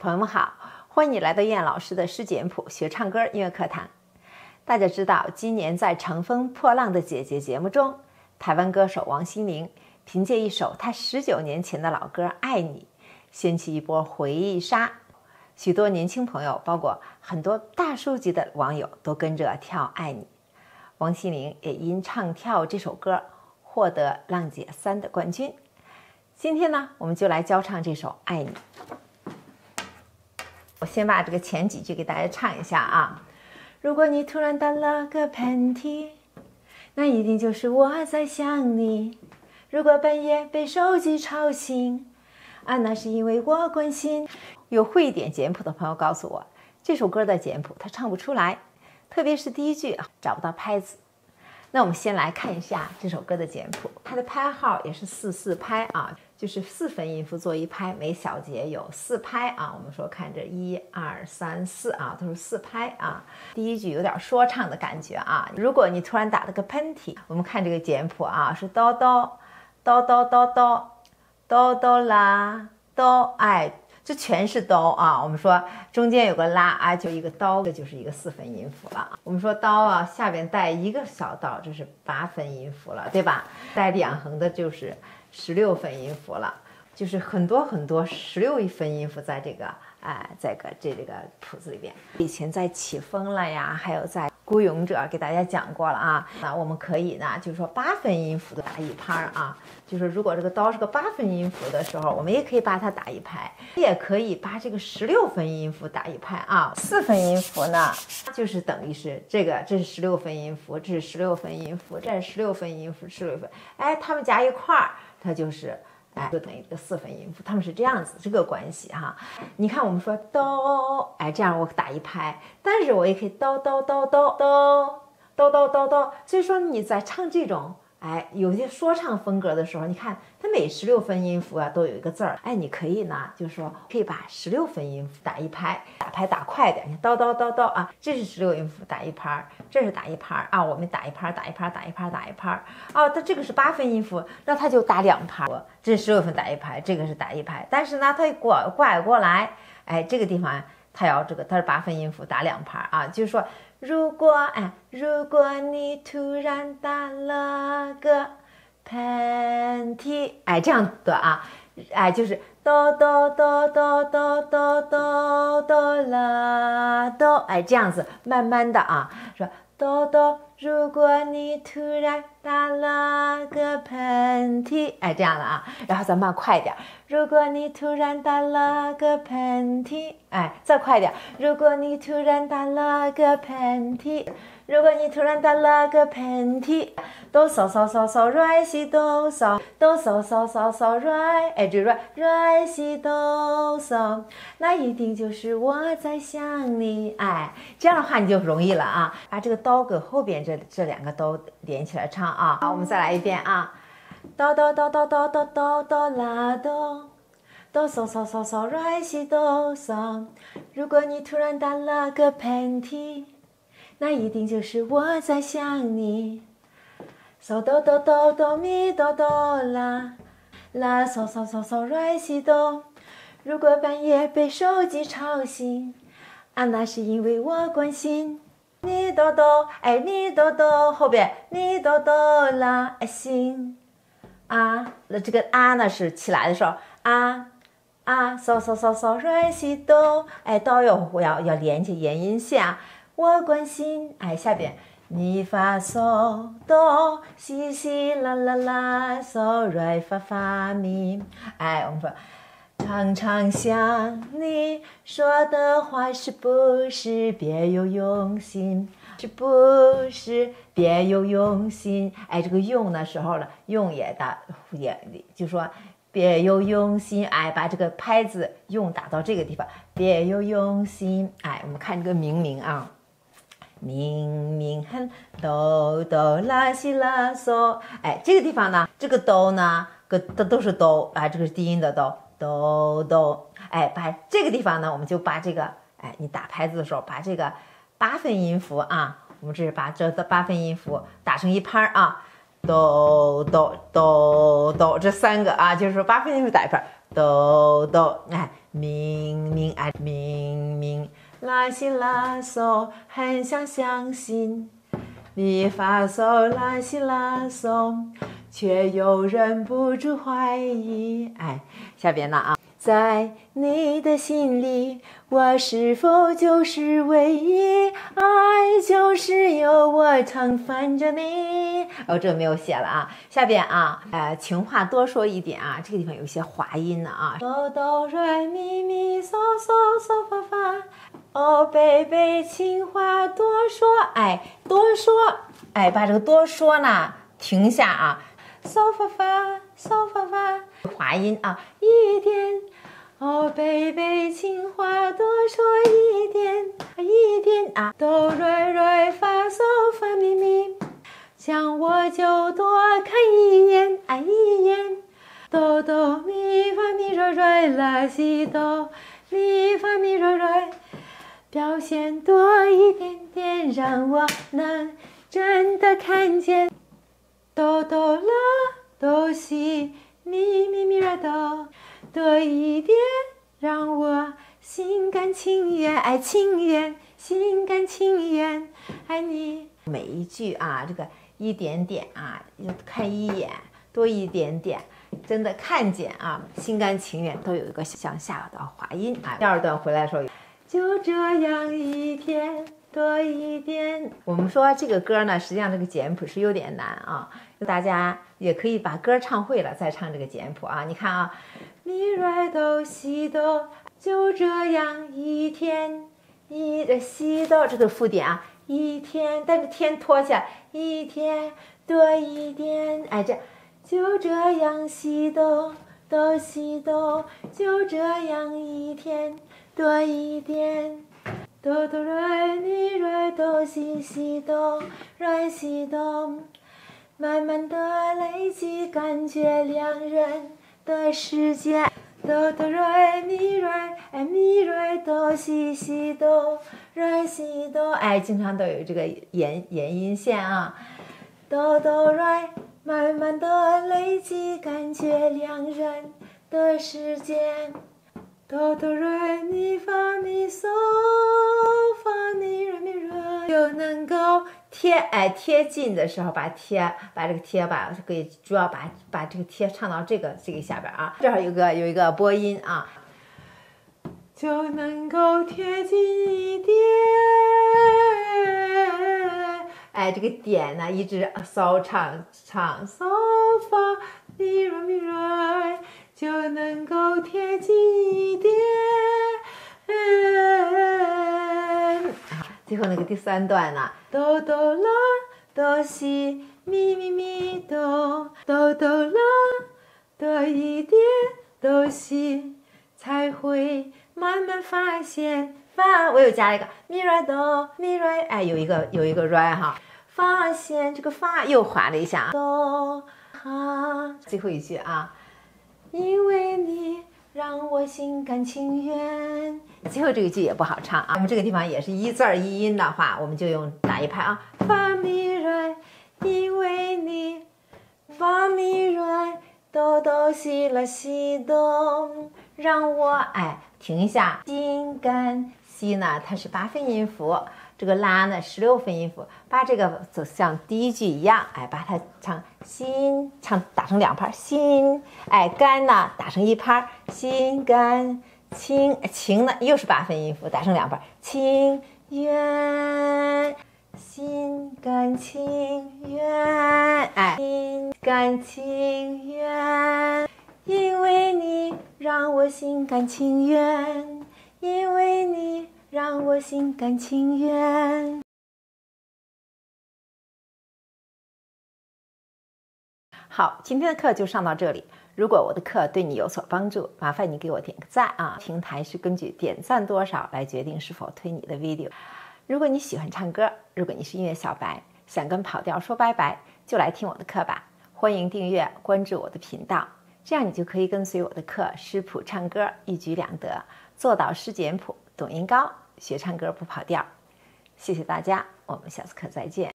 朋友们好，欢迎你来到燕老师的诗简谱学唱歌音乐课堂。大家知道，今年在《乘风破浪的姐姐》节目中，台湾歌手王心凌凭借一首她十九年前的老歌《爱你》，掀起一波回忆杀。许多年轻朋友，包括很多大叔级的网友，都跟着跳《爱你》。王心凌也因唱跳这首歌获得《浪姐三》的冠军。今天呢，我们就来教唱这首《爱你》。我先把这个前几句给大家唱一下啊。如果你突然打了个喷嚏，那一定就是我在想你。如果半夜被手机吵醒，啊，那是因为我关心。有会一点简谱的朋友告诉我，这首歌的简谱他唱不出来，特别是第一句找不到拍子。那我们先来看一下这首歌的简谱，它的拍号也是四四拍啊，就是四分音符做一拍，每小节有四拍啊。我们说看这一二三四啊，都是四拍啊。第一句有点说唱的感觉啊。如果你突然打了个喷嚏，我们看这个简谱啊，是哆哆哆哆哆哆哆哆啦哆哎。这全是刀啊！我们说中间有个拉啊，就一个刀，这就是一个四分音符了。我们说刀啊，下边带一个小刀，这是八分音符了，对吧？带两横的就是十六分音符了，就是很多很多十六分音符在这个哎，在个这这个谱子里边。以前在起风了呀，还有在。孤勇者给大家讲过了啊，那我们可以呢，就是说八分音符的打一拍啊，就是如果这个刀是个八分音符的时候，我们也可以把它打一拍，也可以把这个十六分音符打一拍啊。四分音符呢，就是等于是这个，这是十六分音符，这是十六分音符，这是十六分音符，十六分，哎，它们加一块儿，它就是。哎，就等于一个四分音符，他们是这样子这个关系哈。你看，我们说哆，哎，这样我打一拍，但是我也可以哆哆哆哆哆哆哆哆哆。所以说你在唱这种。哎，有些说唱风格的时候，你看它每十六分音符啊都有一个字儿。哎，你可以呢，就是说可以把十六分音符打一拍，打拍打快点，你叨叨叨叨啊，这是十六音符打一拍，这是打一拍啊，我们打一拍打一拍打一拍打一拍哦，它这个是八分音符，那它就打两拍，这是十六分打一拍，这个是打一拍，但是呢，它过拐过来，哎，这个地方它要这个它是八分音符打两拍啊，就是说。如果哎，如果你突然打了个喷嚏，哎，这样的啊，哎，就是哆哆哆哆哆哆哆哆啦哆，哎，这样子慢慢的啊，说哆哆。如果你突然打了个喷嚏，哎，这样的啊，然后咱慢快点。如果你突然打了个喷嚏，哎，再快点。如果你突然打了个喷嚏。如果你突然打了个喷嚏，哆嗦嗦嗦嗦瑞西哆嗦，哆嗦嗦嗦嗦瑞，哎，这瑞瑞西哆嗦，那一定就是我在想你，哎，这样的话你就容易了啊，把这个哆搁后边这这两个都连起来唱啊。好，我们再来一遍啊，哆哆哆哆哆哆哆哆啦哆，哆嗦嗦嗦嗦瑞西哆嗦。如果你突然打了个喷嚏。那一定就是我在想你，嗦哆哆哆哆咪哆哆啦，啦嗦嗦嗦嗦瑞西哆。如果半夜被手机吵醒，啊，那是因为我关心你哆哆，哎你哆哆后边你哆哆啦爱心啊，那这个啊呢是起来的时候啊啊嗦嗦嗦嗦瑞西哆，哎哆要要要连接延音线啊。我关心，哎，下边咪发嗦哆西西啦啦啦嗦瑞发发咪，哎，我们说常常想你说的话是不是别有用心？是不是别有用心？哎，这个用的时候了，用也打也就说别有用心，哎，把这个拍子用打到这个地方，别有用心，哎，我们看这个明明啊。明明很哆哆啦西啦嗦，哎，这个地方呢，这个哆呢，个都都是哆，啊，这个是低音的哆哆哆，哎，把这个地方呢，我们就把这个，哎，你打拍子的时候，把这个八分音符啊，我们这是把这的八分音符打成一拍啊，哆哆哆哆，这三个啊，就是说八分音符打一拍，哆哆，哎，明明哎，明明拉西拉嗦，很想相信，咪发嗦拉西拉嗦，却又忍不住怀疑。哎，下边了啊。在你的心里，我是否就是唯一？爱就是有我常烦着你。哦，这个没有写了啊。下边啊，呃，情话多说一点啊，这个地方有一些滑音呢啊。哆哆来咪咪嗦嗦嗦发发，哦，baby，情话多说，哎，多说，哎，把这个多说呢停下啊。嗦发发，嗦发发，滑音啊，一点。哦，baby，情话多说一点，一点啊，哆瑞瑞发嗦发咪咪，想我就多看一眼，哎一眼，哆哆咪发咪瑞瑞拉西哆，咪发咪瑞瑞，表现多一点点，让我能真的看见，哆哆啦多一点，让我心甘情愿，爱情愿，心甘情愿爱你。每一句啊，这个一点点啊，要看一眼，多一点点，真的看见啊，心甘情愿都有一个向下的滑音啊。第二段回来的时候，就这样一天多一点。我们说这个歌呢，实际上这个简谱是有点难啊，大家也可以把歌唱会了再唱这个简谱啊。你看啊。咪来哆西哆，就这样一天一的西哆，这个附点啊，一天，但是天拖下，一天多一点，哎，这就这样西哆哆西哆，就这样一天多一点，哆哆来咪来哆西西哆来西哆，慢慢的累积，感觉两人。的时间，哆哆瑞咪瑞，哎咪瑞哆西西哆瑞西哆，哎，经常都有这个延延音线啊。哆哆瑞，慢慢的累积，感觉两人的时间。哆哆瑞咪发咪嗦发咪瑞咪瑞，就能够。贴哎，贴近的时候把贴把这个贴吧给主要把把这个贴唱到这个这个下边啊，这儿有个有一个播音啊，就能够贴近一点，哎，这个点呢一直骚唱唱骚发咪来咪来，就能够贴近一点。最后那个第三段呢，哆哆啦哆西咪咪咪哆哆哆啦多一点哆西，才会慢慢发现发。我又加了一个咪来哆咪来，哎，有一个有一个来哈，发现这个发又滑了一下，哆哈。最后一句啊，因为你。让我心甘情愿。最后这个句也不好唱啊，我们这个地方也是一字儿一音的话，我们就用打一拍啊。发咪来，因为你发咪来，哆哆西啦西哆，让我哎停一下，心甘西呢，它是八分音符。这个拉呢，十六分音符，把这个就像第一句一样，哎，把它唱心唱打成两拍，心哎甘呢打成一拍，心甘情情呢又是八分音符，打成两拍，情愿心甘情愿，哎，心甘情愿，因为你让我心甘情愿，因为你。让我心甘情愿。好，今天的课就上到这里。如果我的课对你有所帮助，麻烦你给我点个赞啊！平台是根据点赞多少来决定是否推你的 video。如果你喜欢唱歌，如果你是音乐小白，想跟跑调说拜拜，就来听我的课吧。欢迎订阅关注我的频道，这样你就可以跟随我的课识谱唱歌，一举两得，做到诗简谱。懂音高，学唱歌不跑调。谢谢大家，我们下次课再见。